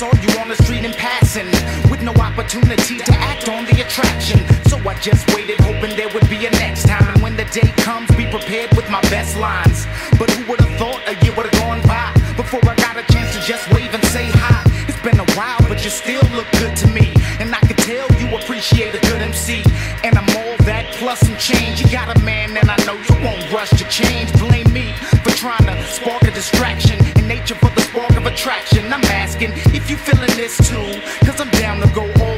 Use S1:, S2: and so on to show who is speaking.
S1: saw you on the street in passing, with no opportunity to act on the attraction. So I just waited, hoping there would be a next time. And when the day comes, be prepared with my best lines. But who would have thought a year would have gone by before I got a chance to just wave and say hi? It's been a while, but you still look good to me. And I can tell you appreciate a good MC. And I'm all that plus some change. You got a man, and I know you won't rush to change. Blame me for trying to spark a distraction. Attraction. I'm asking if you feeling this too. Cause I'm down to go all